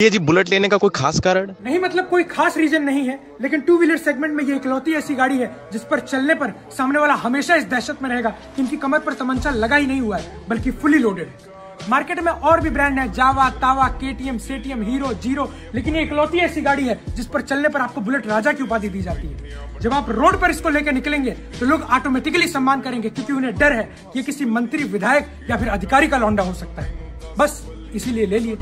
ये जी बुलेट लेने का कोई खास कारण? नहीं मतलब कोई खास रीजन नहीं है, लेकिन टू व्हीलर सेगमेंट में ये इकलौती ऐसी गाड़ी है, जिस पर चलने पर सामने वाला हमेशा इस दहशत में रहेगा कि इनकी कमर पर तमंचा लगा ही नहीं हुआ है, बल्कि फुली लोडेड है। मार्केट में और भी ब्रांड है जावा तावा केटीएम सेटीएम हीरो ज़ीरो लेकिन ये इकलौती ऐसी गाड़ी है, जिस पर चलने पर आपको बुलेट राजा की उपाधि दी जाती है। जब आप रोड पर इसको लेकर निकलेंगे तो लोग ऑटोमेटिकली सम्मान करेंगे, क्योंकि उन्हें डर है कि ये किसी मंत्री, विधायक या फिर अधिकारी का लौंडा हो सकता है। बस इसीलिए ले लिए।